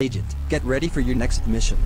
Agent, get ready for your next mission.